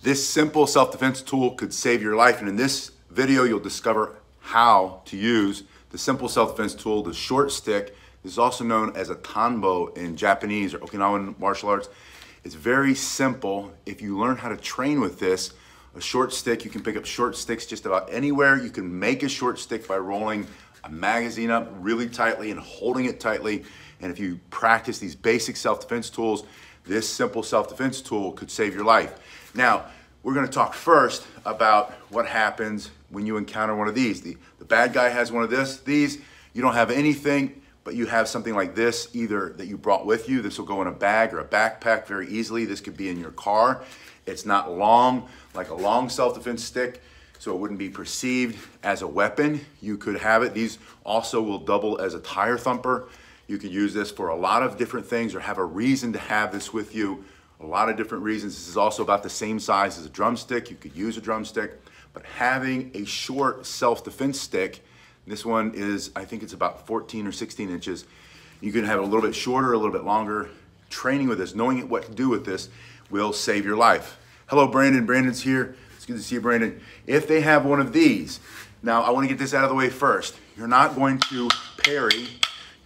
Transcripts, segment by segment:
This simple self-defense tool could save your life. And in this video, you'll discover how to use the simple self-defense tool, the short stick. This is also known as a tanbo in Japanese or Okinawan martial arts. It's very simple. If you learn how to train with this, a short stick, you can pick up short sticks just about anywhere. You can make a short stick by rolling a magazine up really tightly and holding it tightly. And if you practice these basic self-defense tools, this simple self-defense tool could save your life. Now, we're gonna talk first about what happens when you encounter one of these. The, the bad guy has one of this, these, you don't have anything, but you have something like this, either that you brought with you. This will go in a bag or a backpack very easily. This could be in your car. It's not long, like a long self-defense stick, so it wouldn't be perceived as a weapon. You could have it. These also will double as a tire thumper. You could use this for a lot of different things or have a reason to have this with you. A lot of different reasons. This is also about the same size as a drumstick. You could use a drumstick, but having a short self-defense stick, this one is, I think it's about 14 or 16 inches. You can have it a little bit shorter, a little bit longer. Training with this, knowing what to do with this will save your life. Hello, Brandon. Brandon's here. It's good to see you, Brandon. If they have one of these, now I want to get this out of the way first. You're not going to parry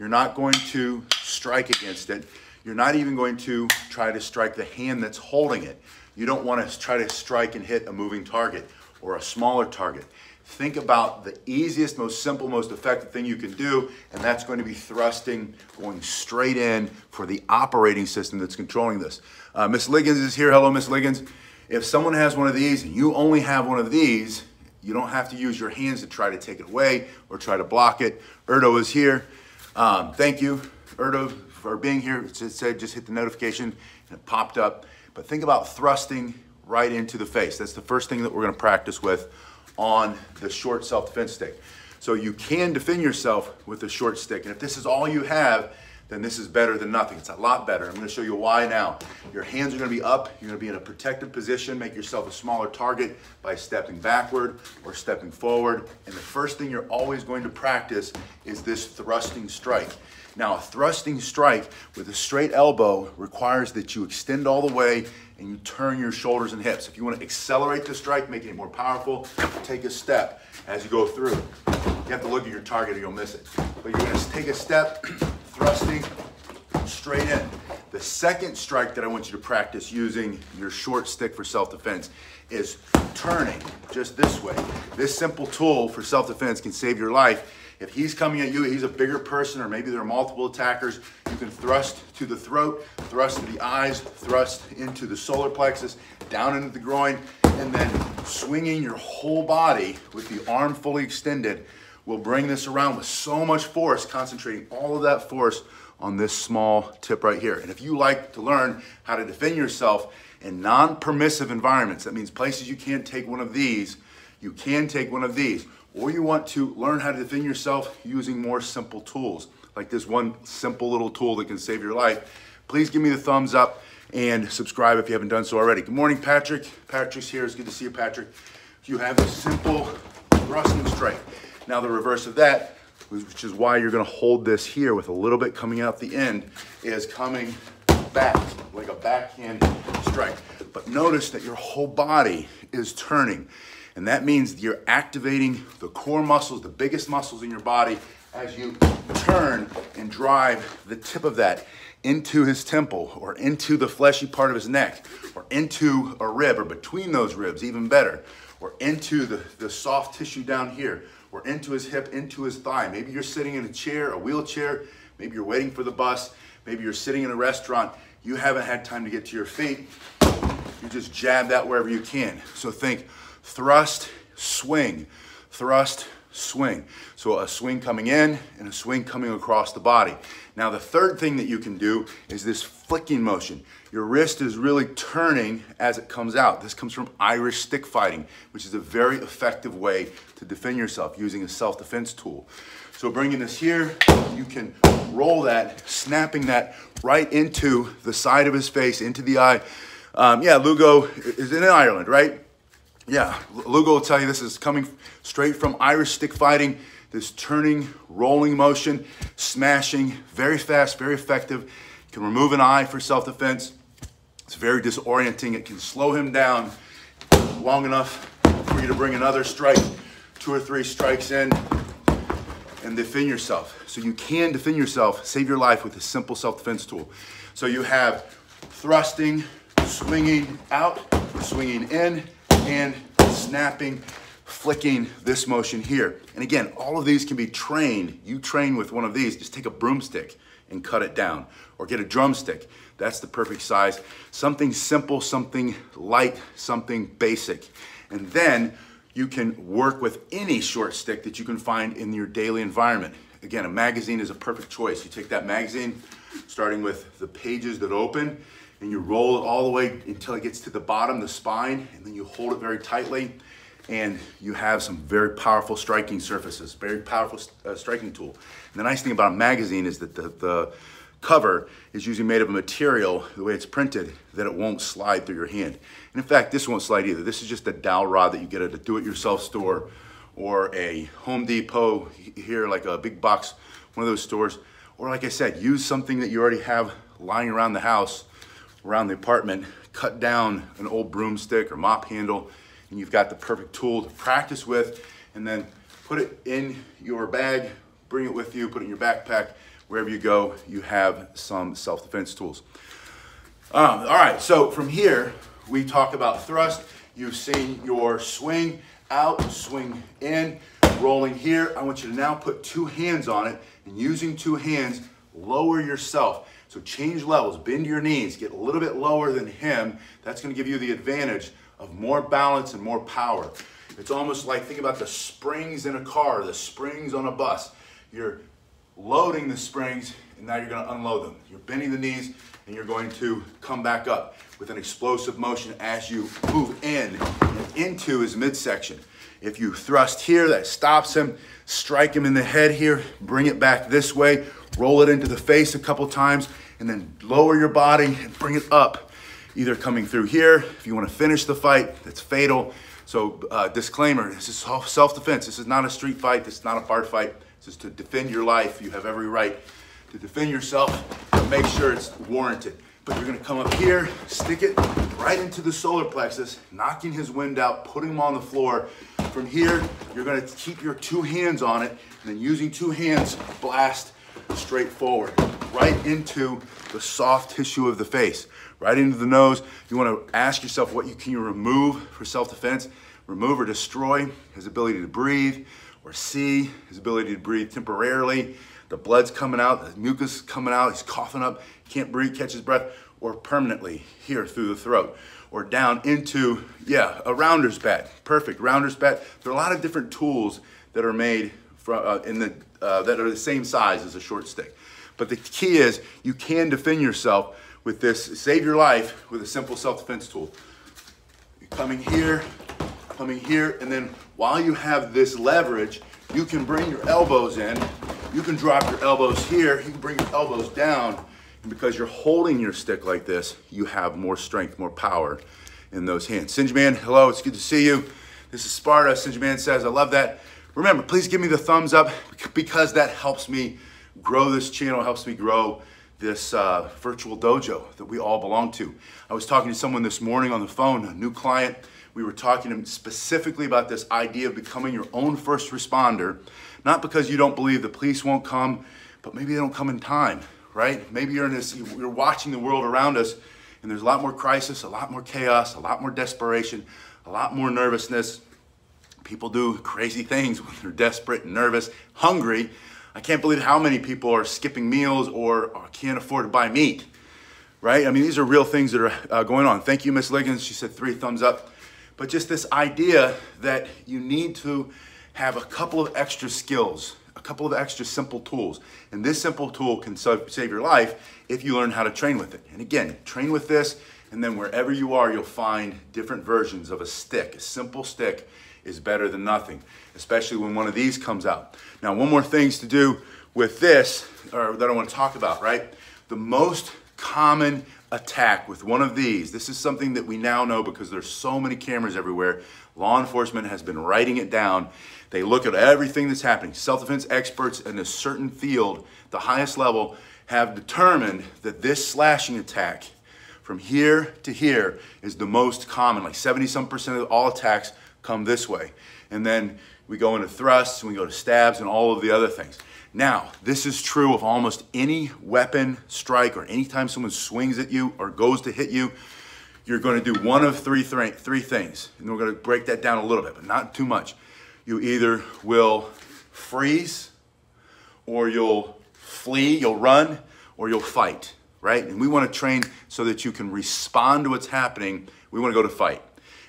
you're not going to strike against it. You're not even going to try to strike the hand that's holding it. You don't want to try to strike and hit a moving target or a smaller target. Think about the easiest, most simple, most effective thing you can do, and that's going to be thrusting, going straight in for the operating system that's controlling this. Uh, Miss Liggins is here. Hello, Miss Liggins. If someone has one of these and you only have one of these, you don't have to use your hands to try to take it away or try to block it. Erdo is here. Um, thank you, Erdo, for being here. It said just hit the notification and it popped up. But think about thrusting right into the face. That's the first thing that we're gonna practice with on the short self-defense stick. So you can defend yourself with a short stick. And if this is all you have, then this is better than nothing. It's a lot better. I'm gonna show you why now. Your hands are gonna be up. You're gonna be in a protective position. Make yourself a smaller target by stepping backward or stepping forward. And the first thing you're always going to practice is this thrusting strike. Now, a thrusting strike with a straight elbow requires that you extend all the way and you turn your shoulders and hips. If you want to accelerate the strike, making it more powerful, take a step as you go through. You have to look at your target or you'll miss it. But you're going to take a step thrusting straight in. The second strike that I want you to practice using your short stick for self-defense is turning just this way. This simple tool for self-defense can save your life. If he's coming at you, he's a bigger person, or maybe there are multiple attackers, you can thrust to the throat, thrust to the eyes, thrust into the solar plexus, down into the groin, and then swinging your whole body with the arm fully extended will bring this around with so much force, concentrating all of that force on this small tip right here. And if you like to learn how to defend yourself in non-permissive environments, that means places you can't take one of these, you can take one of these. Or you want to learn how to defend yourself using more simple tools, like this one simple little tool that can save your life, please give me the thumbs up and subscribe if you haven't done so already. Good morning, Patrick. Patrick's here. It's good to see you, Patrick. You have a simple thrusting strike. Now the reverse of that, which is why you're gonna hold this here with a little bit coming out the end, is coming back, like a backhand strike. But notice that your whole body is turning. And that means you're activating the core muscles, the biggest muscles in your body, as you turn and drive the tip of that into his temple or into the fleshy part of his neck or into a rib or between those ribs, even better, or into the, the soft tissue down here or into his hip, into his thigh. Maybe you're sitting in a chair, a wheelchair. Maybe you're waiting for the bus. Maybe you're sitting in a restaurant. You haven't had time to get to your feet. You just jab that wherever you can. So think thrust, swing, thrust, swing. So a swing coming in and a swing coming across the body. Now the third thing that you can do is this flicking motion. Your wrist is really turning as it comes out. This comes from Irish stick fighting, which is a very effective way to defend yourself using a self-defense tool. So bringing this here, you can roll that, snapping that right into the side of his face, into the eye. Um, yeah, Lugo is in Ireland, right? Yeah, Lugo will tell you this is coming straight from Irish stick fighting. This turning, rolling motion, smashing, very fast, very effective. Can remove an eye for self-defense. It's very disorienting. It can slow him down long enough for you to bring another strike, two or three strikes in, and defend yourself. So you can defend yourself, save your life with a simple self-defense tool. So you have thrusting, swinging out, swinging in, and snapping, flicking this motion here. And again, all of these can be trained. You train with one of these, just take a broomstick and cut it down or get a drumstick. That's the perfect size. Something simple, something light, something basic. And then you can work with any short stick that you can find in your daily environment. Again, a magazine is a perfect choice. You take that magazine, starting with the pages that open, and you roll it all the way until it gets to the bottom, the spine, and then you hold it very tightly, and you have some very powerful striking surfaces, very powerful uh, striking tool. And the nice thing about a magazine is that the, the cover is usually made of a material, the way it's printed, that it won't slide through your hand. And in fact, this won't slide either. This is just a dowel rod that you get at a do-it-yourself store or a Home Depot here, like a big box, one of those stores. Or like I said, use something that you already have lying around the house, around the apartment, cut down an old broomstick or mop handle, and you've got the perfect tool to practice with, and then put it in your bag, bring it with you, put it in your backpack, wherever you go, you have some self-defense tools. Um, all right, so from here, we talk about thrust. You've seen your swing out, swing in, rolling here. I want you to now put two hands on it and using two hands, lower yourself. So change levels, bend your knees, get a little bit lower than him. That's gonna give you the advantage of more balance and more power. It's almost like, think about the springs in a car, the springs on a bus. You're loading the springs, and now you're gonna unload them. You're bending the knees, and you're going to come back up with an explosive motion as you move in and into his midsection. If you thrust here, that stops him. Strike him in the head here, bring it back this way, roll it into the face a couple times, and then lower your body and bring it up. Either coming through here, if you wanna finish the fight, that's fatal. So uh, disclaimer, this is self-defense. This is not a street fight, this is not a bar fight. This is to defend your life. You have every right to defend yourself, but make sure it's warranted. But you're gonna come up here, stick it right into the solar plexus, knocking his wind out, putting him on the floor. From here, you're gonna keep your two hands on it, and then using two hands, blast straight forward, right into the soft tissue of the face, right into the nose. You wanna ask yourself what you can remove for self-defense, remove or destroy his ability to breathe, or see, his ability to breathe temporarily, the blood's coming out, the mucus is coming out, he's coughing up, can't breathe, catch his breath, or permanently here through the throat, or down into, yeah, a rounder's bat. Perfect, rounder's bat. There are a lot of different tools that are made from, uh, in the, uh, that are the same size as a short stick. But the key is you can defend yourself with this, save your life with a simple self-defense tool. You're coming here, coming here, and then while you have this leverage, you can bring your elbows in, you can drop your elbows here, you can bring your elbows down, and because you're holding your stick like this, you have more strength, more power in those hands. Singe Man, hello, it's good to see you. This is Sparta. Singe Man says, I love that. Remember, please give me the thumbs up because that helps me grow this channel, helps me grow this uh, virtual dojo that we all belong to. I was talking to someone this morning on the phone, a new client, we were talking specifically about this idea of becoming your own first responder, not because you don't believe the police won't come, but maybe they don't come in time, right? Maybe you're in this, you're watching the world around us and there's a lot more crisis, a lot more chaos, a lot more desperation, a lot more nervousness. People do crazy things when they're desperate and nervous, hungry. I can't believe how many people are skipping meals or, or can't afford to buy meat, right? I mean, these are real things that are uh, going on. Thank you, Miss Liggins. She said three thumbs up but just this idea that you need to have a couple of extra skills, a couple of extra simple tools. And this simple tool can save your life if you learn how to train with it. And again, train with this, and then wherever you are, you'll find different versions of a stick. A simple stick is better than nothing, especially when one of these comes out. Now, one more things to do with this, or that I want to talk about, right? The most common attack with one of these, this is something that we now know because there's so many cameras everywhere. Law enforcement has been writing it down. They look at everything that's happening. Self-defense experts in a certain field, the highest level, have determined that this slashing attack from here to here is the most common. Like 70 some percent of all attacks come this way. And then we go into thrusts and we go to stabs and all of the other things. Now, this is true of almost any weapon strike or anytime someone swings at you or goes to hit you, you're going to do one of three, th- three things. And we're going to break that down a little bit, but not too much. You either will freeze or you'll flee, you'll run, or you'll fight, right? And we want to train so that you can respond to what's happening. We want to go to fight.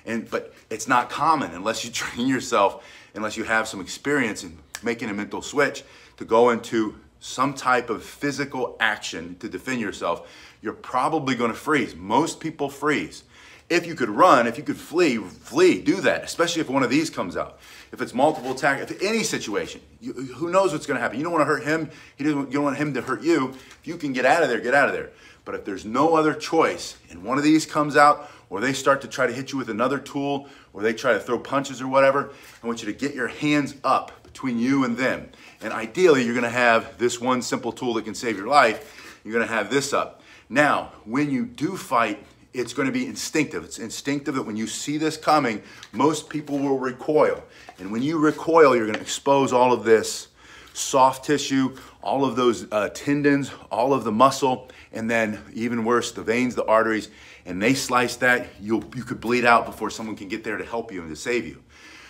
And but it's not common unless you train yourself, unless you have some experience in making a mental switch to go into some type of physical action to defend yourself, you're probably going to freeze. Most people freeze. If you could run, if you could flee, flee, do that, especially if one of these comes out. If it's multiple attack, if any situation, you, who knows what's going to happen? You don't want to hurt him. He doesn't, you don't want him to hurt you. If you can get out of there, get out of there. But if there's no other choice and one of these comes out, or they start to try to hit you with another tool, or they try to throw punches or whatever, I want you to get your hands up between you and them. And ideally, you're going to have this one simple tool that can save your life. You're going to have this up. Now, when you do fight, it's going to be instinctive. It's instinctive that when you see this coming, most people will recoil. And when you recoil, you're going to expose all of this soft tissue, all of those uh, tendons, all of the muscle, and then even worse, the veins, the arteries, and they slice that, you you could bleed out before someone can get there to help you and to save you.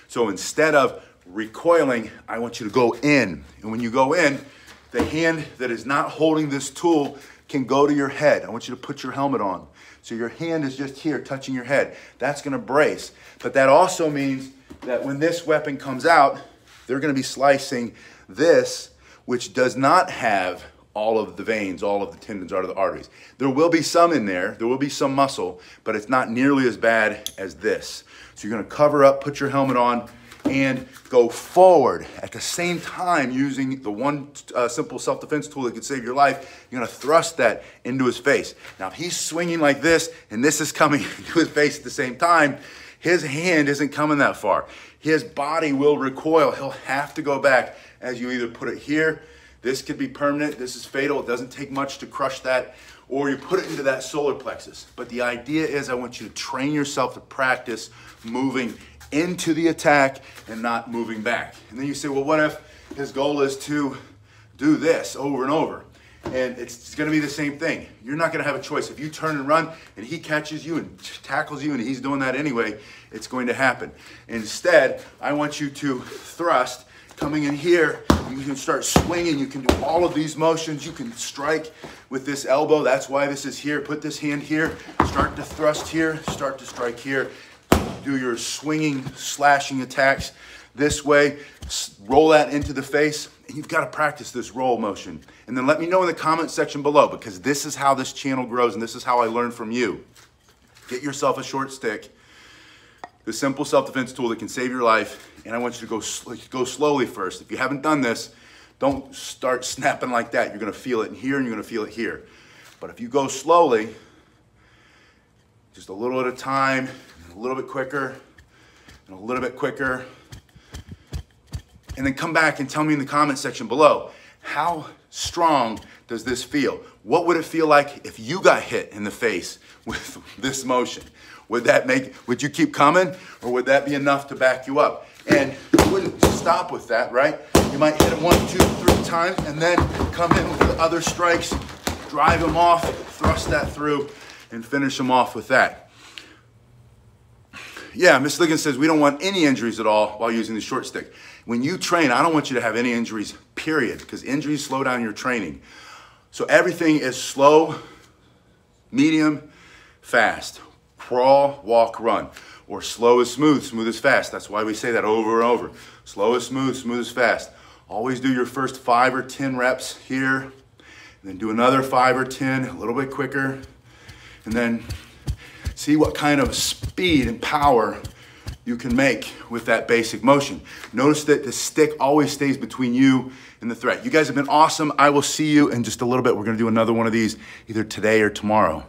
So instead of recoiling, I want you to go in. And when you go in, the hand that is not holding this tool can go to your head. I want you to put your helmet on. So your hand is just here touching your head. That's going to brace. But that also means that when this weapon comes out, they're going to be slicing this, which does not have all of the veins, all of the tendons, all of the arteries. There will be some in there, there will be some muscle, but it's not nearly as bad as this. So you're going to cover up, put your helmet on, and go forward. At the same time using the one uh, simple self-defense tool that could save your life you're to thrust that into his face. Now if he's swinging like this and this is coming to his face at the same time his hand isn't coming that far. His body will recoil. He'll have to go back as you either put it here this could be permanent this is fatal it doesn't take much to crush that or you put it into that solar plexus but the idea is i want you to train yourself to practice moving into the attack and not moving back. And then you say, well, what if his goal is to do this over and over? And it's going to be the same thing. You're not going to have a choice. If you turn and run and he catches you and tackles you and he's doing that anyway, it's going to happen. Instead, I want you to thrust coming in here. You can start swinging. You can do all of these motions. You can strike with this elbow. That's why this is here. Put this hand here. Start to thrust here. Start to strike here do your swinging, slashing attacks this way, roll that into the face, and you've got to practice this roll motion. And then let me know in the comment section below because this is how this channel grows and this is how I learn from you. Get yourself a short stick, the simple self-defense tool that can save your life, and I want you to go, go slowly first. If you haven't done this, don't start snapping like that. You're gonna feel it here and you're gonna feel it here. But if you go slowly, just a little at a time, a little bit quicker, and a little bit quicker. And then come back and tell me in the comment section below, how strong does this feel? What would it feel like if you got hit in the face with this motion? Would that make, would you keep coming or would that be enough to back you up? And you wouldn't stop with that, right? You might hit it one, two, three times and then come in with the other strikes, drive them off, thrust that through and finish them off with that yeah, Miss Liggins says we don't want any injuries at all while using the short stick. When you train, I don't want you to have any injuries, period, because injuries slow down your training. So everything is slow, medium, fast. Crawl, walk, run. Or slow is smooth, smooth is fast. That's why we say that over and over. Slow is smooth, smooth is fast. Always do your first five or 10 reps here, and then do another five or 10, a little bit quicker, and then See what kind of speed and power you can make with that basic motion. Notice that the stick always stays between you and the threat. You guys have been awesome. I will see you in just a little bit. We're gonna do another one of these either today or tomorrow.